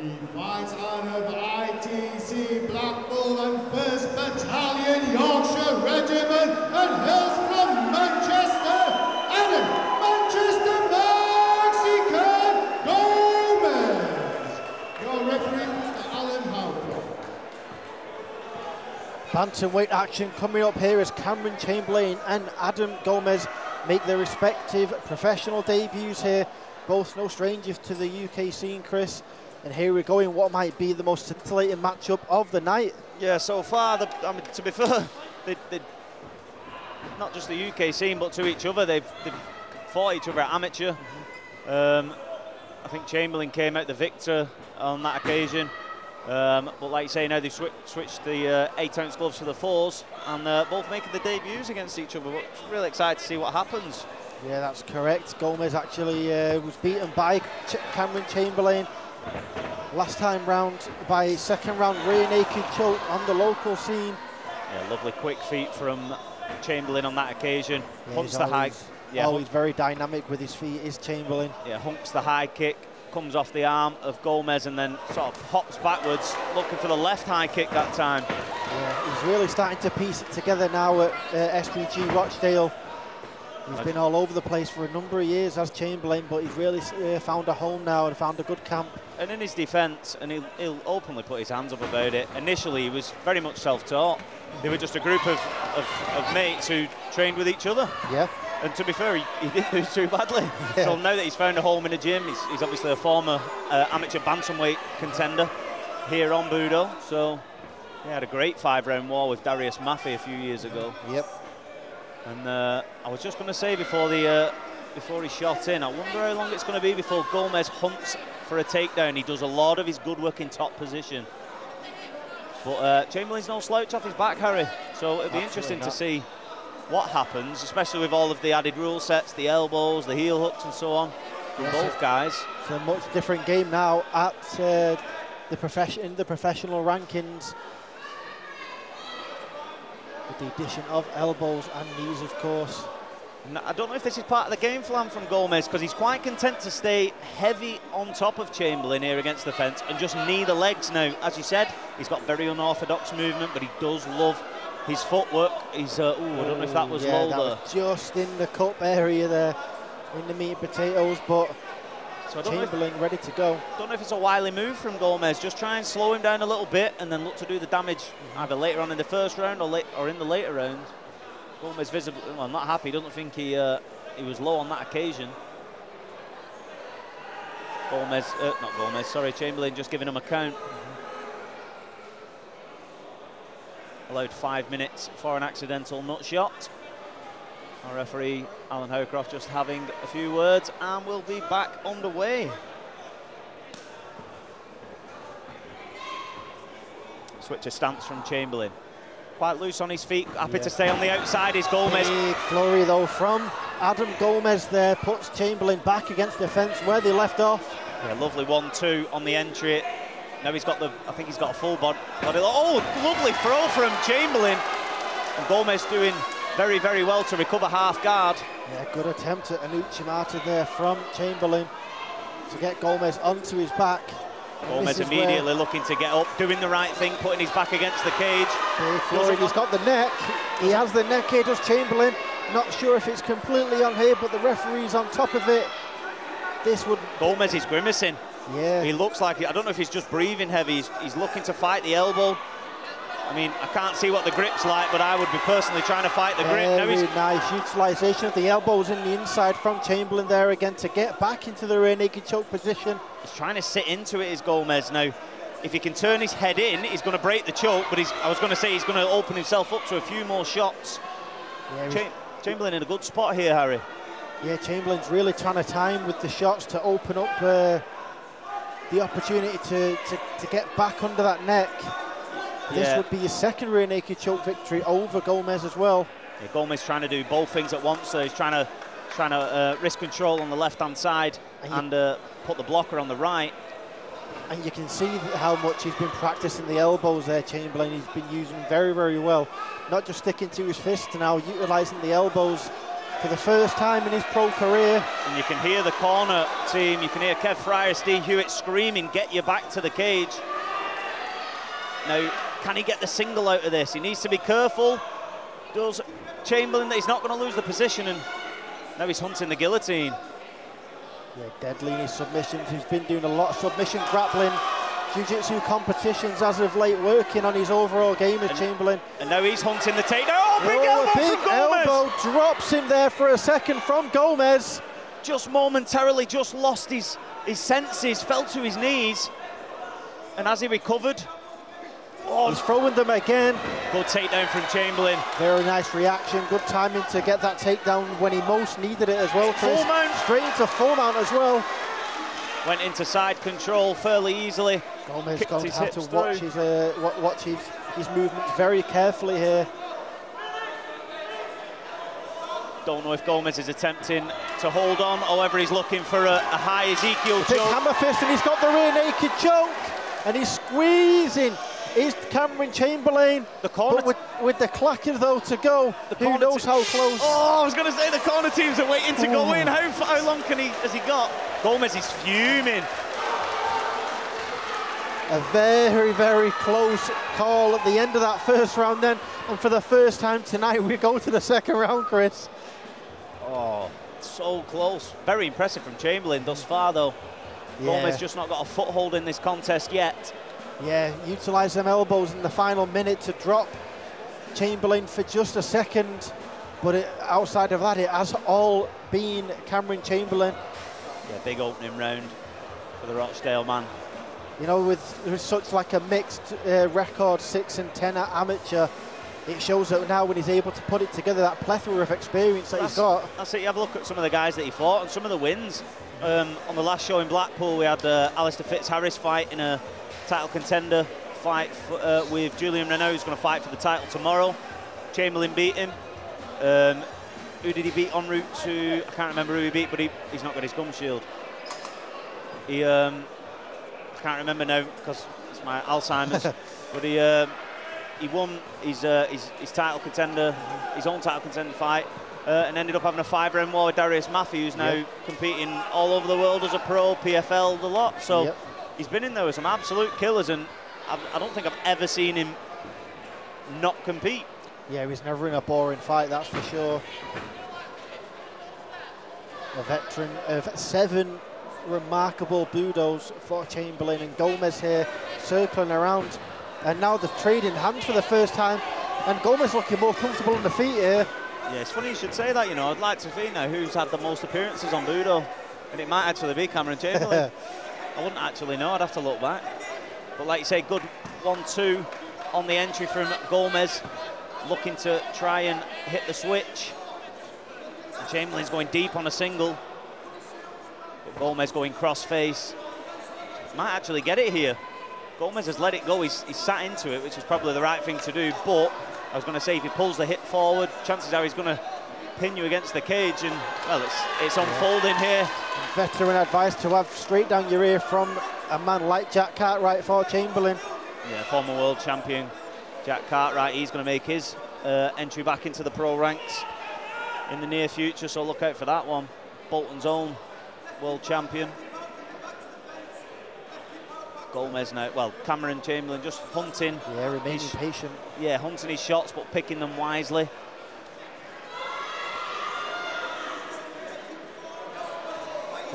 He fights out of ITC Blackpool and 1st Battalion Yorkshire Regiment and hails from Manchester, Adam Manchester Mexican Gomez. Your referee, Mr. Alan Howard. Bantamweight action coming up here as Cameron Chamberlain and Adam Gomez make their respective professional debuts here. Both no strangers to the UK scene, Chris. And here we go in what might be the most scintillating matchup of the night. Yeah, so far, the, I mean, to be fair, they, they, not just the UK scene, but to each other, they've, they've fought each other at amateur. Um, I think Chamberlain came out the victor on that occasion. Um, but like you say, now they've swi switched the uh, eight ounce gloves to the fours and uh, both making the debuts against each other. But really excited to see what happens. Yeah, that's correct. Gomez actually uh, was beaten by Ch Cameron Chamberlain last time round by second round rear naked choke on the local scene. Yeah, lovely quick feet from Chamberlain on that occasion. Yeah, hunks he's the high, yeah, always very dynamic with his feet. Is Chamberlain? yeah, hunks the high kick, comes off the arm of Gomez and then sort of hops backwards, looking for the left high kick that time. Yeah, he's really starting to piece it together now at uh, SPG Rochdale. He's been all over the place for a number of years as Chamberlain, but he's really uh, found a home now and found a good camp. And in his defence, and he'll, he'll openly put his hands up about it, initially he was very much self-taught. They were just a group of, of, of mates who trained with each other. Yeah, And to be fair, he, he didn't do too badly. Yeah. So now that he's found a home in a gym, he's, he's obviously a former uh, amateur bantamweight contender here on Budo. So he had a great five-round war with Darius Maffei a few years ago. yep. And uh, I was just going to say before the uh, before he shot in, I wonder how long it's going to be before Gomez hunts for a takedown. He does a lot of his good work in top position. But uh, Chamberlain's no slouch off his back, Harry. So it'll be Absolutely interesting to see what happens, especially with all of the added rule sets, the elbows, the heel hooks, and so on from Yes, both guys. It's a much different game now at uh, the profession the professional rankings. With the addition of elbows and knees, of course. And I don't know if this is part of the game plan from Gomez because he's quite content to stay heavy on top of Chamberlain here against the fence and just knee the legs now. As you said, he's got very unorthodox movement, but he does love his footwork. He's, uh, ooh, I don't know if that was yeah, that was just in the cup area there, in the meat and potatoes, but So I don't know, if, Chamberlain ready to go. don't know if it's a wily move from Gomez. Just try and slow him down a little bit and then look to do the damage either later on in the first round or, late, or in the later round. Gomez visibly, well, not happy. Doesn't think he uh, he was low on that occasion. Gomez, uh, not Gomez, sorry, Chamberlain just giving him a count. Allowed five minutes for an accidental nut shot. Our referee, Alan Howcroft, just having a few words and we'll be back underway. Switch of stance from Chamberlain. Quite loose on his feet, happy Yeah. to stay on the outside is Gomez. Big flurry though from Adam Gomez there, puts Chamberlain back against the fence where they left off. Yeah, lovely one-two on the entry. Now he's got the, I think he's got a full body. body oh, lovely throw from Chamberlain. And Gomez doing very, very well to recover half guard. Yeah, good attempt at an Uchimata there from Chamberlain to get Gomez onto his back. Gomez immediately looking to get up, doing the right thing, putting his back against the cage. Flurry, he's got the neck. He has the neck here, does Chamberlain. Not sure if it's completely on here, but the referee's on top of it. This would, Gomez is grimacing. yeah. He looks like, I don't know if he's just breathing heavy. He's, he's looking to fight the elbow. I mean, I can't see what the grip's like, but I would be personally trying to fight the grip. Now Very he's nice utilisation of the elbows in the inside from Chamberlain there again to get back into the rear naked choke position. He's trying to sit into it, is Gomez. Now, if he can turn his head in, he's going to break the choke, but he's, I was going to say he's going to open himself up to a few more shots. Yeah, Cha- Chamberlain in a good spot here, Harry. Yeah, Chamberlain's really trying to time with the shots to open up uh, the opportunity to, to, to get back under that neck. This Yeah. would be his second rear naked choke victory over Gomez as well. Yeah, Gomez trying to do both things at once, so he's trying to trying to uh, risk control on the left-hand side And and, uh, put the blocker on the right. And you can see how much he's been practicing the elbows there, Chamberlain. He's been using very, very well. Not just sticking to his fists, now utilising the elbows for the first time in his pro career. And you can hear the corner team, you can hear Kev Fryer, Steve Hewitt screaming, get you back to the cage. Now, can he get the single out of this? He needs to be careful. Does Chamberlain that he's not going to lose the position and now he's hunting the guillotine. Yeah, deadly in his submissions. He's been doing a lot of submission grappling, jiu-jitsu competitions as of late, working on his overall game as Chamberlain. And now he's hunting the takedown. Oh, big Oh, elbow big elbow drops him there for a second from Gomez. Just momentarily just lost his, his senses, fell to his knees. And as he recovered, oh, He's throwing them again. good takedown from Chamberlain. Very nice reaction. Good timing to get that takedown when he most needed it as well. Chris. Full mount. Straight into full mount as well. Went into side control fairly easily. Gomez going to have to watch through. his, uh, watch his, his movements very carefully here. Don't know if Gomez is attempting to hold on. However, he's looking for a, a high Ezekiel Big choke. hammer fist and he's got the rear naked choke. And he's squeezing. Is Cameron Chamberlain. The corner But with, with the clacker though to go, The who knows how close. Oh, I was going to say the corner teams are waiting to go Oh. in. How, how long can he has he got? Gomez is fuming. A very, very close call at the end of that first round then. And for the first time tonight, we go to the second round, Chris. Oh, so close. Very impressive from Chamberlain thus far, though. Gomez just not got a foothold in this contest yet. Yeah, utilise them elbows in the final minute to drop Chamberlain for just a second. But it, outside of that, it has all been Cameron Chamberlain. Yeah, big opening round for the Rochdale man. You know, with, with such like a mixed uh, record, six and ten at amateur, it shows that now when he's able to put it together, that plethora of experience that he's got. That's it. You have a look at some of the guys that he fought and some of the wins. Um, on the last show in Blackpool, we had uh, Alistair Fitzharris fight in a title contender fight f- uh, with Julian Renault, who's going to fight for the title tomorrow. Chamberlain beat him. Um, who did he beat en route to? I can't remember who he beat, but he, he's not got his gum shield. He, um, I can't remember now because it's my Alzheimer's. but he, um, he won his, uh, his his title contender, his own title contender fight, uh, and ended up having a five-round war with Darius Maffey, who's now Yep. competing all over the world as a pro, PFL, the lot. So Yep. He's been in there with some absolute killers, and I've, I don't think I've ever seen him not compete. Yeah, he was never in a boring fight, that's for sure. A veteran of seven remarkable budos for Chamberlain and Gomez here circling around. And now they're trading hands for the first time. And Gomez looking more comfortable on the feet here. Yeah, it's funny you should say that. You know, I'd like to see now who's had the most appearances on Budo, and it might actually be Cameron Chamberlain. I wouldn't actually know. I'd have to look back. But like you say, good one-two on the entry from Gomez, looking to try and hit the switch. Chamberlain's going deep on a single, but Gomez going cross-face. Might actually get it here. Gomez has let it go. He's, he's sat into it, which is probably the right thing to do. But I was going to say, if he pulls the hip forward, chances are he's going to pin you against the cage. And well, it's it's unfolding here. Veteran advice to have straight down your ear from a man like Jack Cartwright for Chamberlain. Yeah, former world champion Jack Cartwright. He's going to make his uh, entry back into the pro ranks in the near future. So look out for that one. Bolton's own world champion. Gomez now, well, Cameron Chamberlain just hunting, Yeah, remaining He's- patient. yeah, hunting his shots but picking them wisely.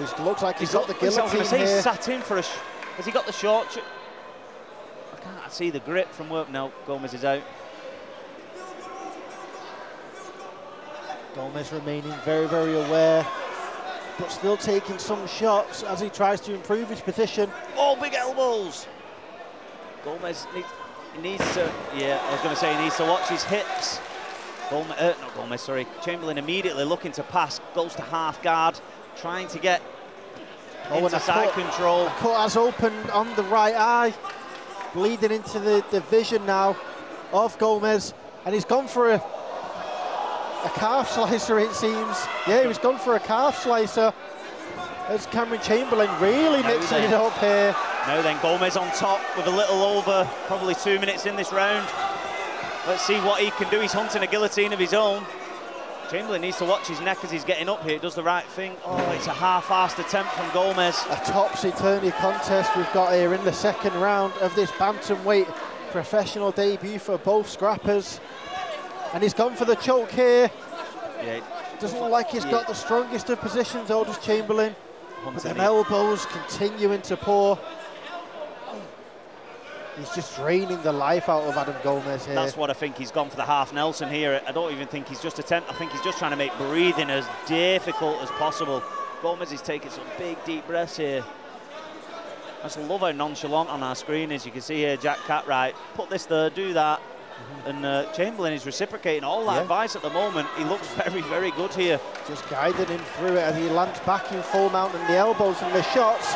Oh, he looks like he's got the he's- guillotine he's here. sat in for a. Has he got the short? Sh- I can't see the grip from work. No, Gomez is out. Gomez remaining very, very aware, but still taking some shots as he tries to improve his position. Oh, big elbows. Gomez needs, needs to. Yeah, I was going to say he needs to watch his hips. Gomez, uh, not Gomez, sorry. Chamberlain immediately looking to pass, goes to half guard, trying to get Oh, into side cut. control. Cut has opened on the right eye, bleeding into the, the vision now of Gomez, and he's gone for a a calf slicer, it seems. Yeah, he was gone for a calf slicer. As Cameron Chamberlain really mixing then. it up here. Now then, Gomez on top with a little over, probably two minutes in this round. Let's see what he can do. He's hunting a guillotine of his own. Chamberlain needs to watch his neck as he's getting up here. He does the right thing. Oh, it's a half-assed attempt from Gomez. A topsy-turvy contest we've got here in the second round of this bantamweight professional debut for both scrappers. And he's gone for the choke here. Yeah, Doesn't look like he's got the strongest of positions, Aldous Chamberlain. But them elbows continuing to pour. He's just draining the life out of Adam Gomez here. That's what I think. He's gone for the half Nelson here. I don't even think he's just attempt. I think he's just trying to make breathing as difficult as possible. Gomez is taking some big deep breaths here. I just love how nonchalant on our screen is. You can see here Jack Cartwright put this there, do that. And uh, Chamberlain is reciprocating all that Yeah. advice at the moment. He looks very, very good here. Just guiding him through it as he lands back in full mount and the elbows and the shots.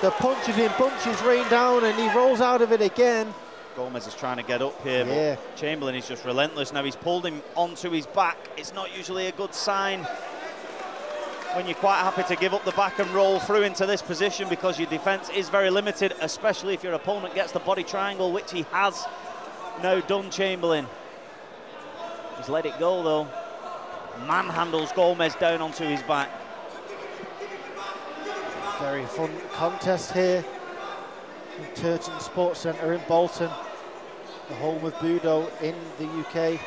The punches in bunches rain down and he rolls out of it again. Gomez is trying to get up here, Yeah. but Chamberlain is just relentless. Now he's pulled him onto his back. It's not usually a good sign when you're quite happy to give up the back and roll through into this position because your defence is very limited, especially if your opponent gets the body triangle, which he has now done, Chamberlain. He's let it go though. Manhandles Gomez down onto his back. Very fun contest here in Turton Sports Centre in Bolton, the home of Budo in the UK.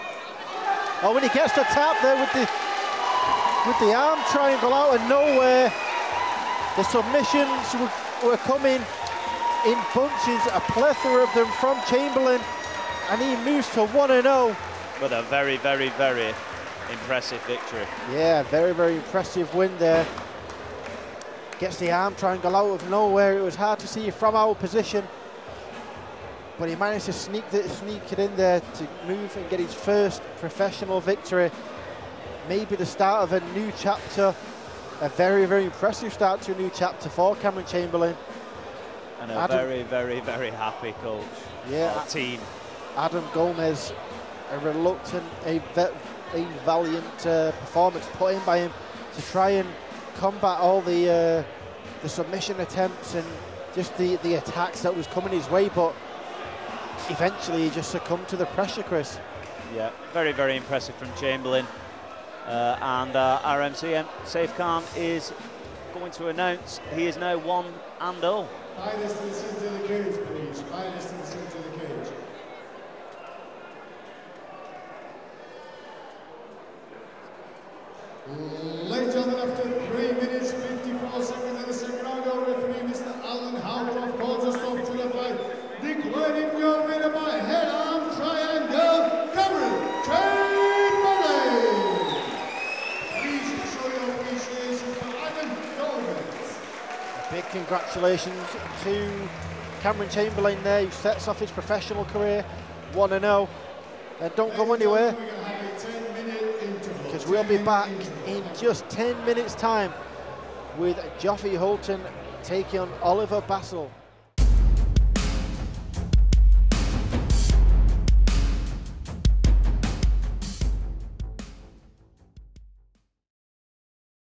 Oh, when he gets the tap there with the with the arm triangle out of nowhere, the submissions were, were coming in bunches, a plethora of them from Chamberlain, and he moves to 1 and 0. With a very, very, very impressive victory. Yeah, very, very impressive win there. Gets the arm triangle out of nowhere. It was hard to see from our position. But he managed to sneak, the, sneak it in there to move and get his first professional victory. Maybe the start of a new chapter. A very, very impressive start to a new chapter for Cameron Chamberlain. And a Adam- very, very, very happy coach. Yeah, team. Adam Gomez, a reluctant, a, a valiant uh, performance put in by him to try and combat all the uh, the submission attempts and just the, the attacks that was coming his way, but eventually he just succumbed to the pressure, Chris. Yeah, very, very impressive from Chamberlain. Uh, and uh, our MCM, Safe Khan, is going to announce he is now 1 and oh. Congratulations to Cameron Chamberlain there, who sets off his professional career 1 0. And oh. uh, don't go anywhere. We're going to have a 10 minute interval. because we'll be back in just 10 minutes time with Joffrey Holton taking on Oliver Bassel.